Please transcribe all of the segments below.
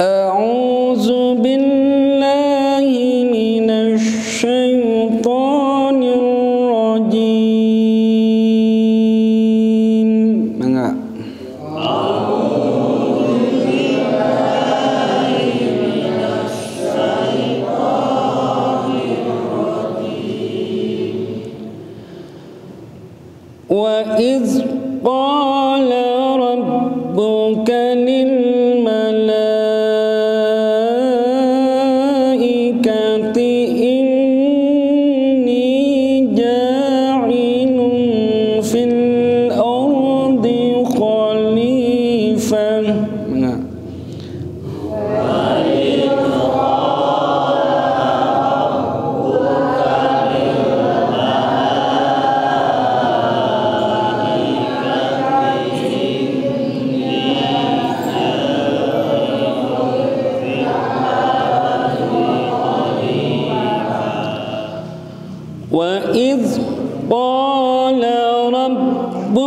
Euh, on قال رب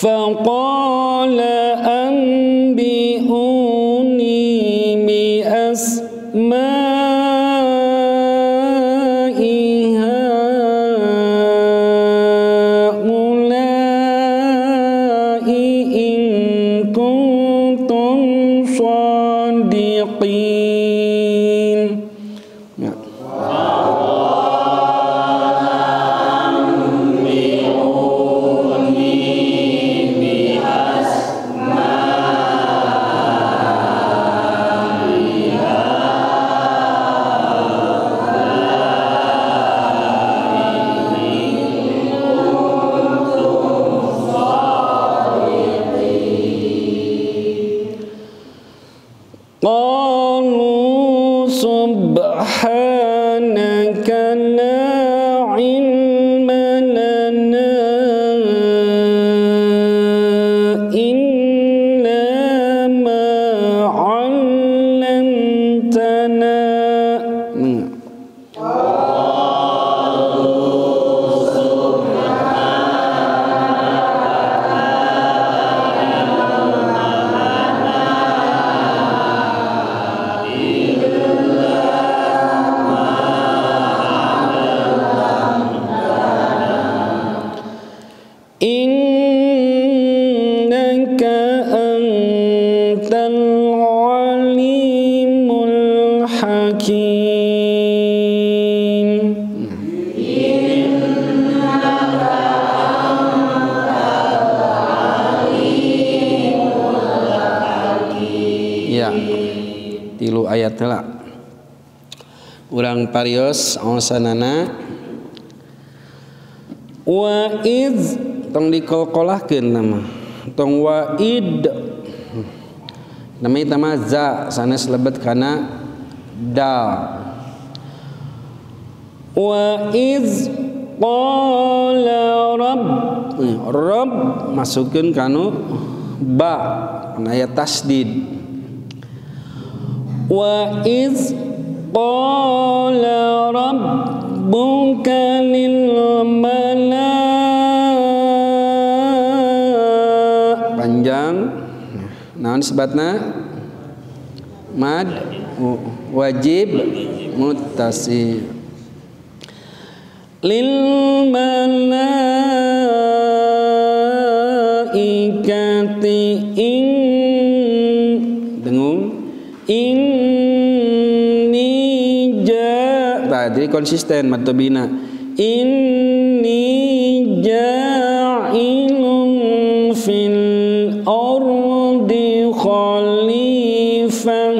فقال tilu ayat lah urang parios awasanana wa id tong dikolkolahkeun nama. Tong wa id. Nama itu mah za sanes lebet kana dal wa iz qala rabb Rob masukkan kanu ba kana aya tasdid qala rabbuka lil malaa. Panjang. Naon sebatna? Mad? Wajib. Muttasil. Lil malaikati in dengung inni ja tadi konsisten matobina inni ja'ilun fil ardi khalifah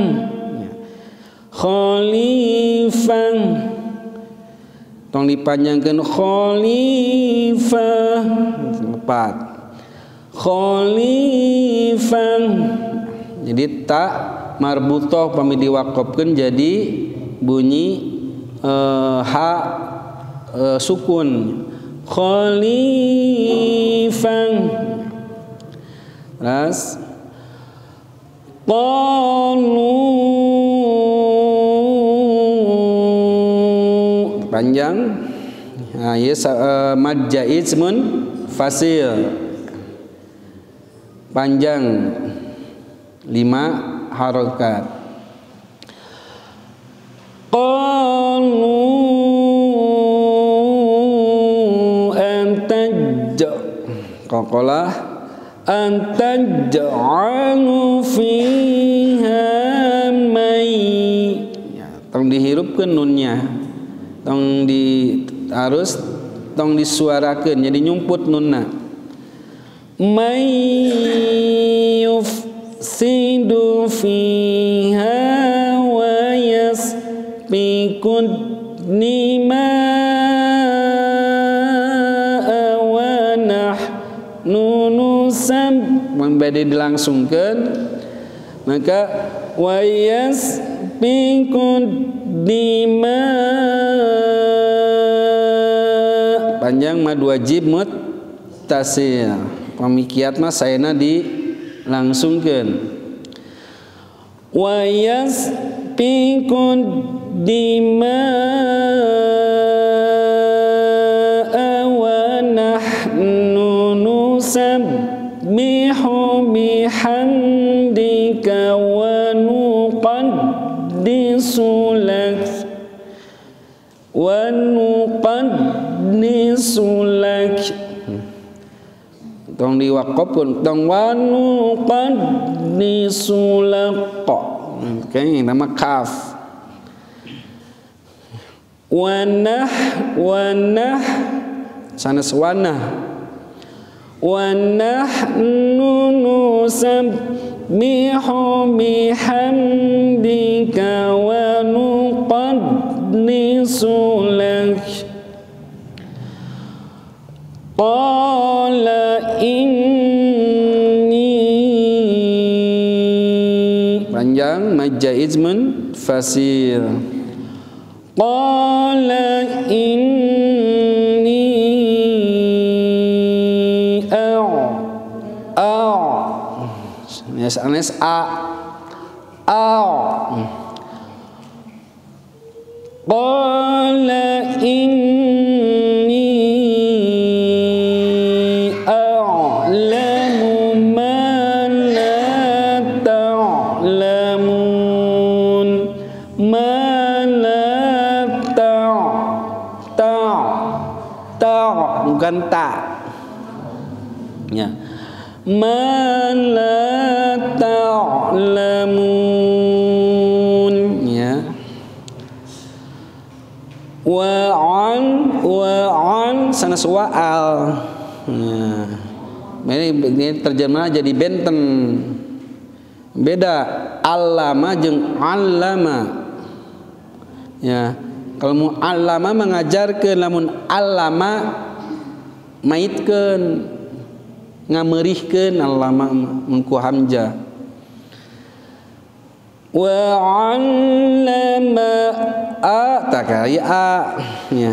khalifah tong dipanjangkeun khalifah. Empat. Khalifah jadi tak marbutoh pami diwakofkeun jadi bunyi eh, ha eh, sukun. Khalifah Terus qalu. Panjang. Nah, ya uh, mad jaiz mun fasil. Panjang. Lima harokat qalu antaj kokolah. antaj'alu fiha may. Ya, tong dihirupkeun nunnya tong di harus tong disuarakeun jadi nyumput nunna. May yufsidu wa yasfiku dima'a wa nahnu nusab membeda dilangsungkan maka yasfiku dima'a panjang mad wajib muttasil pemikiat mah sayana dilangsungkan wa yasfiku dima'a wa nahnu nusabbihu bihamdika tong wa nuqaddisu lak Oke, nama kaf. wanah wanah Sanes wanah. wa nahnu nusabbihu bihamdika wa nuqaddisu lak Panjang majaizmun fasil. qala inni a'u a'u ya sanes a wa'al ya ini, ini terjemah jadi benten beda allama jeung allama. Ya kalau mu allama mengajarkeun lamun allama maitkeun ngameurihkeun allama mengku hamzah. Wa allama a tak a ya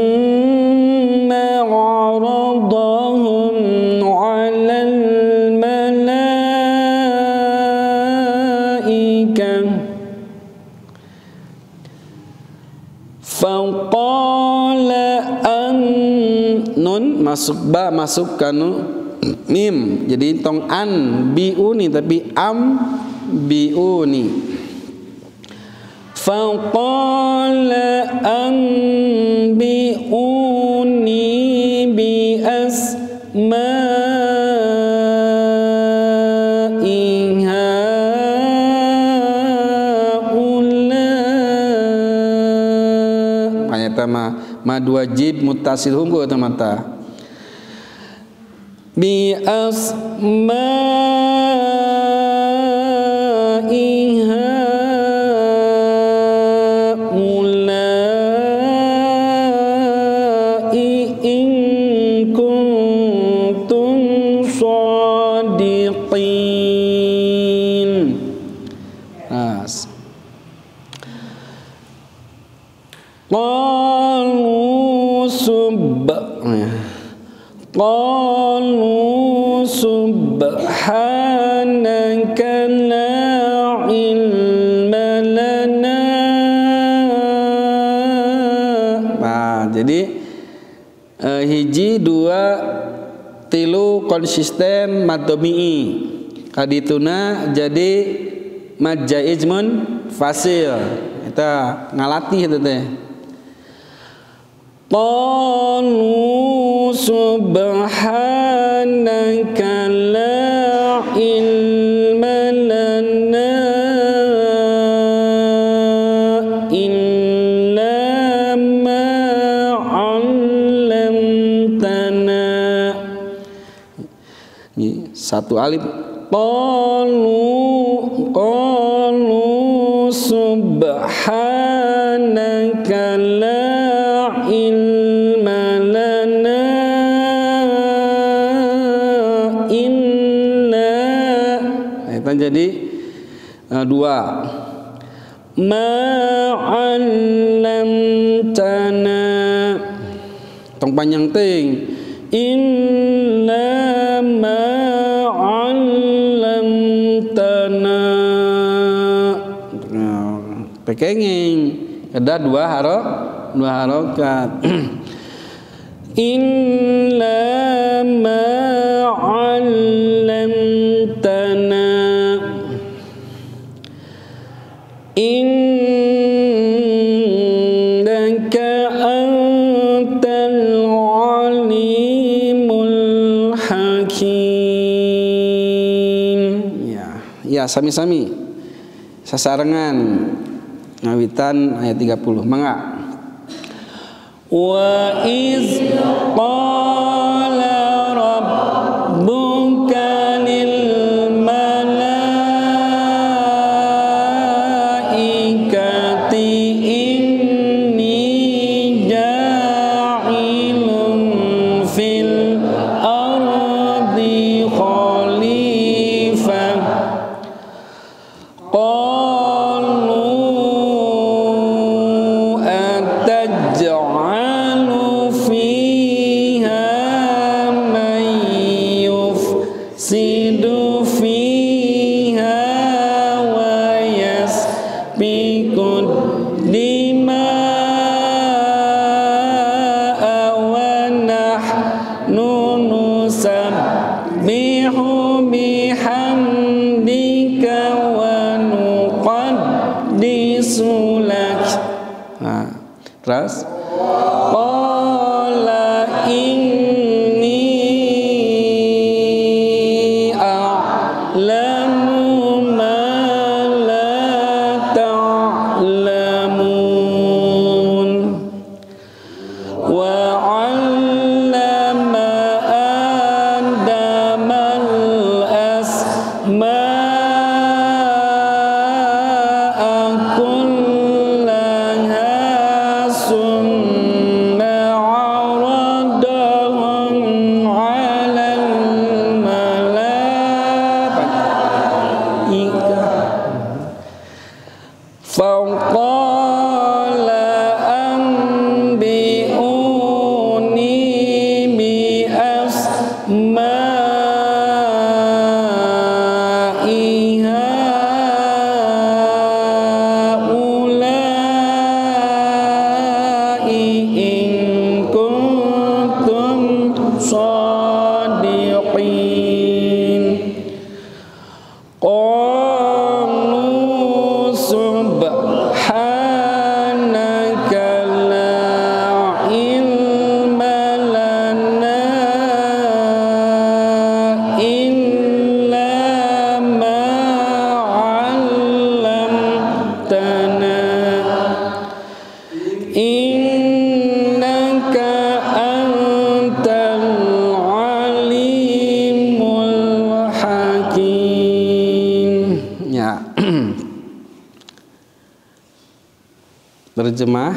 masuk ba masuk kanu mim. Jadi tong an biuni tapi am biuni. Faqala an biuni bi asma'iha Ayat ma ma dua jib mutasil hunggu eta mata bi asma'iha eh, hiji dua tilu konsisten madomi'i kadituna jadi majaizmun fasil. Kita ngalatih itu teh. Qalu subhanaka satu alif. Qalu qalu subhanaka la ilma lana Nah, itu jadi eh, dua. Ma 'allamtana. Tong panjang ting. Illa pekenging. Ada dua haro dua harokat. Illa ma 'allamtana. Innaka ya sami-sami. Sasarengan. Ngawitan ayat 30 mangga. Wa iz São com terjemah